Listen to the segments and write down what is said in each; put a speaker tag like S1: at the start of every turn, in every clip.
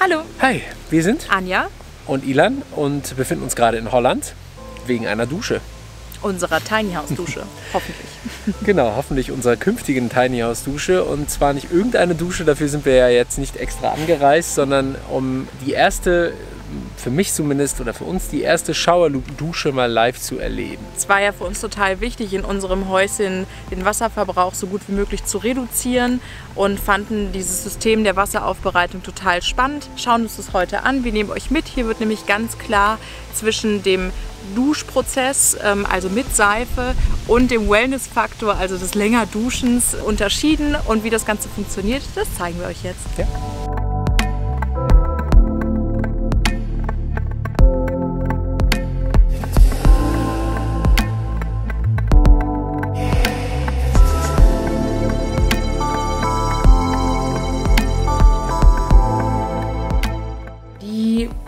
S1: Hallo.
S2: Hi, wir sind
S1: Anja.
S2: Und Ilan und befinden uns gerade in Holland wegen einer Dusche.
S1: Unserer Tiny House Dusche, hoffentlich.
S2: Genau, hoffentlich unserer künftigen Tiny House Dusche. Und zwar nicht irgendeine Dusche, dafür sind wir ja jetzt nicht extra angereist, sondern um die erste für mich zumindest oder für uns die erste Showerloop-Dusche mal live zu erleben.
S1: Es war ja für uns total wichtig, in unserem Häuschen den Wasserverbrauch so gut wie möglich zu reduzieren und fanden dieses System der Wasseraufbereitung total spannend. Schauen uns das heute an. Wir nehmen euch mit. Hier wird nämlich ganz klar zwischen dem Duschprozess, ähm, also mit Seife, und dem Wellness-Faktor, also des länger Duschens, unterschieden. Und wie das Ganze funktioniert, das zeigen wir euch jetzt.
S2: Ja.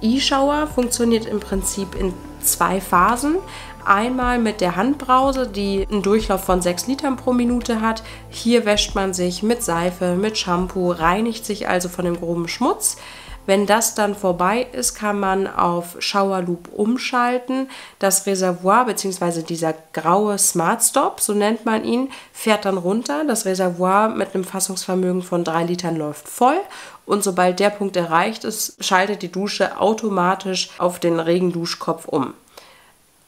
S3: E-Shower funktioniert im Prinzip in zwei Phasen. Einmal mit der Handbrause, die einen Durchlauf von 6 Litern pro Minute hat. Hier wäscht man sich mit Seife, mit Shampoo, reinigt sich also von dem groben Schmutz. Wenn das dann vorbei ist, kann man auf Shower Loop umschalten. Das Reservoir bzw. dieser graue Smart Stop, so nennt man ihn, fährt dann runter. Das Reservoir mit einem Fassungsvermögen von 3 Litern läuft voll und sobald der Punkt erreicht ist, schaltet die Dusche automatisch auf den Regenduschkopf um.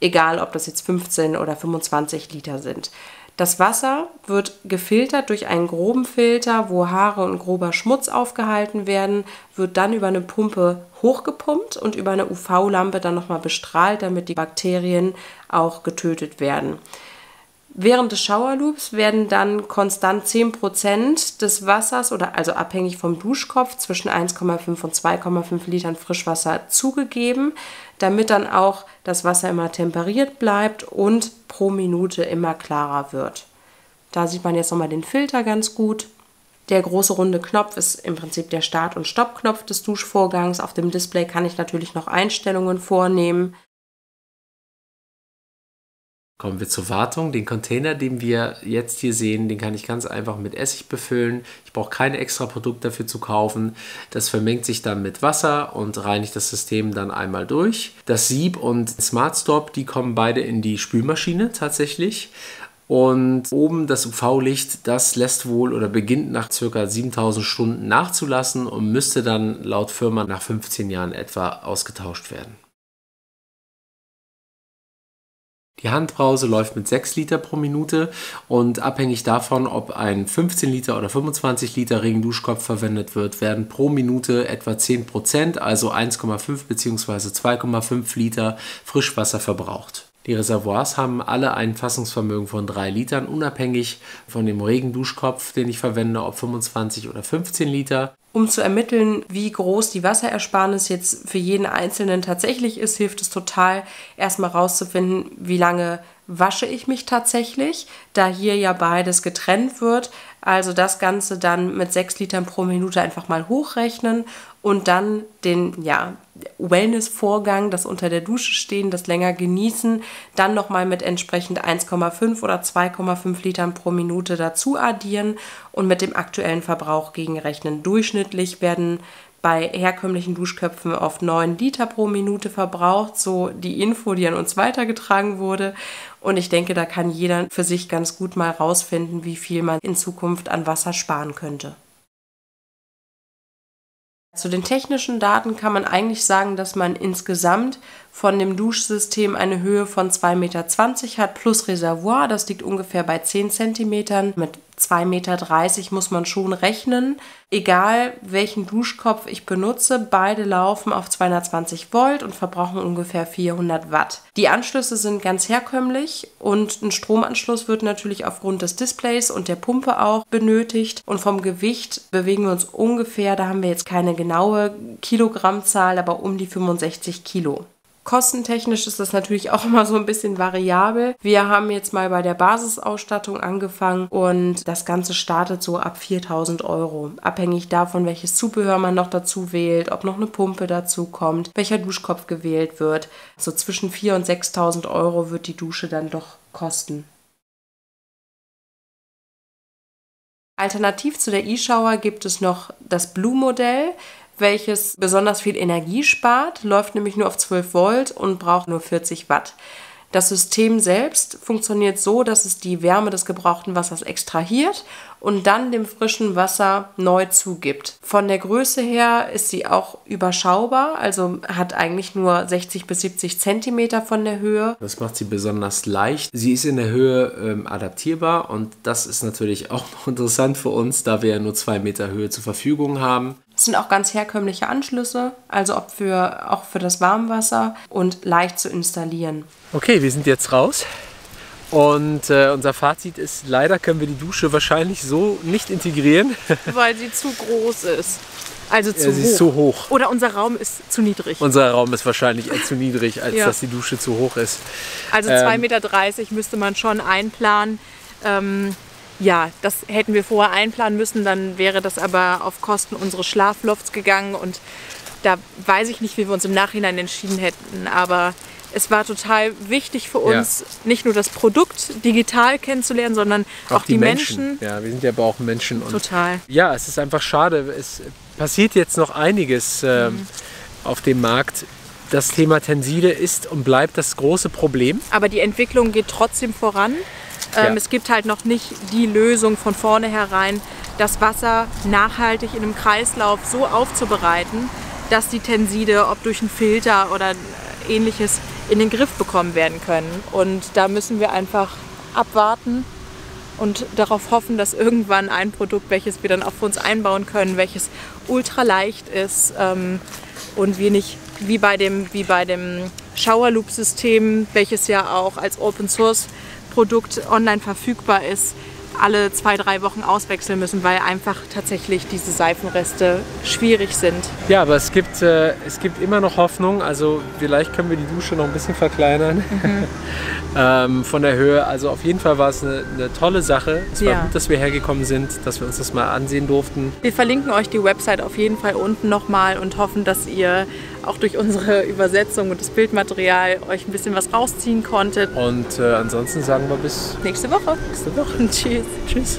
S3: Egal, ob das jetzt 15 oder 25 Liter sind. Das Wasser wird gefiltert durch einen groben Filter, wo Haare und grober Schmutz aufgehalten werden, wird dann über eine Pumpe hochgepumpt und über eine UV-Lampe dann nochmal bestrahlt, damit die Bakterien auch getötet werden. Während des Showerloops werden dann konstant 10% des Wassers oder also abhängig vom Duschkopf zwischen 1,5 und 2,5 Litern Frischwasser zugegeben, damit dann auch das Wasser immer temperiert bleibt und pro Minute immer klarer wird. Da sieht man jetzt nochmal den Filter ganz gut. Der große runde Knopf ist im Prinzip der Start- und Stoppknopf des Duschvorgangs. Auf dem Display kann ich natürlich noch Einstellungen vornehmen.
S2: Kommen wir zur Wartung. Den Container, den wir jetzt hier sehen, den kann ich ganz einfach mit Essig befüllen. Ich brauche keine extra Produkte dafür zu kaufen. Das vermengt sich dann mit Wasser und reinigt das System dann einmal durch. Das Sieb und Smart Stop, die kommen beide in die Spülmaschine tatsächlich. Und oben das UV-Licht, das lässt wohl oder beginnt nach ca. 7000 Stunden nachzulassen und müsste dann laut Firma nach 15 Jahren etwa ausgetauscht werden. Die Handbrause läuft mit 6 Liter pro Minute und abhängig davon, ob ein 15 Liter oder 25 Liter Regenduschkopf verwendet wird, werden pro Minute etwa 10 Prozent, also 1,5 bzw. 2,5 Liter Frischwasser verbraucht. Die Reservoirs haben alle ein Fassungsvermögen von 3 Litern, unabhängig von dem Regenduschkopf, den ich verwende, ob 25 oder 15 Liter.
S3: Um zu ermitteln, wie groß die Wasserersparnis jetzt für jeden Einzelnen tatsächlich ist, hilft es total, erstmal rauszufinden, wie lange wasche ich mich tatsächlich, da hier ja beides getrennt wird. Also das Ganze dann mit 6 Litern pro Minute einfach mal hochrechnen und dann den ja, Wellness-Vorgang, das unter der Dusche stehen, das länger genießen, dann nochmal mit entsprechend 1,5 oder 2,5 Litern pro Minute dazu addieren und mit dem aktuellen Verbrauch gegenrechnen. Durchschnittlich werden bei herkömmlichen Duschköpfen oft 9 Liter pro Minute verbraucht, so die Info, die an uns weitergetragen wurde. Und ich denke, da kann jeder für sich ganz gut mal rausfinden, wie viel man in Zukunft an Wasser sparen könnte. Zu den technischen Daten kann man eigentlich sagen, dass man insgesamt von dem Duschsystem eine Höhe von 2,20 Meter hat plus Reservoir. Das liegt ungefähr bei 10 cm. Mit 2,30 Meter muss man schon rechnen. Egal welchen Duschkopf ich benutze, beide laufen auf 220 Volt und verbrauchen ungefähr 400 Watt. Die Anschlüsse sind ganz herkömmlich und ein Stromanschluss wird natürlich aufgrund des Displays und der Pumpe auch benötigt. Und vom Gewicht bewegen wir uns ungefähr, da haben wir jetzt keine genaue Kilogrammzahl, aber um die 65 Kilo. Kostentechnisch ist das natürlich auch immer so ein bisschen variabel. Wir haben jetzt mal bei der Basisausstattung angefangen und das Ganze startet so ab 4000 Euro. Abhängig davon, welches Zubehör man noch dazu wählt, ob noch eine Pumpe dazu kommt, welcher Duschkopf gewählt wird. So zwischen 4.000 und 6.000 Euro wird die Dusche dann doch kosten. Alternativ zu der E-Shower gibt es noch das Blue-Modell
S4: welches besonders viel Energie spart, läuft nämlich nur auf 12 Volt und braucht nur 40 Watt. Das System selbst funktioniert so, dass es die Wärme des gebrauchten Wassers extrahiert und dann dem frischen Wasser neu zugibt. Von der Größe her ist sie auch überschaubar, also hat eigentlich nur 60 bis 70 Zentimeter von der Höhe.
S2: Das macht sie besonders leicht. Sie ist in der Höhe ähm, adaptierbar und das ist natürlich auch noch interessant für uns, da wir ja nur zwei Meter Höhe zur Verfügung haben.
S4: Es sind auch ganz herkömmliche Anschlüsse, also ob für, auch für das Warmwasser und leicht zu installieren.
S2: Okay, wir sind jetzt raus. Und äh, unser Fazit ist, leider können wir die Dusche wahrscheinlich so nicht integrieren.
S3: Weil sie zu groß ist. Also zu
S2: Ja, sie
S3: hoch.
S2: ist zu hoch.
S3: Oder unser Raum ist zu niedrig.
S2: Unser Raum ist wahrscheinlich eher zu niedrig, als
S3: Ja.
S2: dass die Dusche zu hoch ist.
S3: Also
S2: Ähm.
S3: 2,30 Meter müsste man schon einplanen. Ähm, ja, das hätten wir vorher einplanen müssen, dann wäre das aber auf Kosten unseres Schlaflofts gegangen und da weiß ich nicht, wie wir uns im Nachhinein entschieden hätten, aber es war total wichtig für
S2: Ja.
S3: uns, nicht nur das Produkt digital kennenzulernen, sondern auch, die, Menschen.
S2: Ja, wir sind ja aber auch Menschen. Und
S3: Total.
S2: Ja, es ist einfach schade. Es passiert jetzt noch einiges ähm,
S3: Mhm.
S2: auf dem Markt. Das Thema Tenside ist und bleibt das große Problem.
S3: Aber die Entwicklung geht trotzdem voran. Ähm,
S2: Ja.
S3: Es gibt halt noch nicht die Lösung von vornherein, das Wasser nachhaltig in einem Kreislauf so aufzubereiten, dass die Tenside, ob durch einen Filter oder ähnliches, in den Griff bekommen werden können. Und da müssen wir einfach abwarten und darauf hoffen, dass irgendwann ein Produkt, welches wir dann auch für uns einbauen können, welches ultra leicht ist ähm, und wir nicht wie bei dem, wie bei dem Shower Loop System, welches ja auch als Open Source Produkt online verfügbar ist, alle zwei, drei Wochen auswechseln müssen, weil einfach tatsächlich diese Seifenreste schwierig sind.
S2: Ja, aber es gibt, äh, es gibt immer noch Hoffnung. Also vielleicht können wir die Dusche noch ein bisschen verkleinern ähm, von der Höhe. Also auf jeden Fall war es eine, eine tolle Sache. Es war
S3: Ja.
S2: gut, dass wir hergekommen sind, dass wir uns das mal ansehen durften.
S3: Wir verlinken euch die Website auf jeden Fall unten nochmal und hoffen, dass ihr auch durch unsere Übersetzung und das Bildmaterial euch ein bisschen was rausziehen konntet.
S2: Und äh, ansonsten sagen wir bis
S3: Nächste Woche.
S2: nächste Woche.
S3: Tschüss.
S2: Tschüss.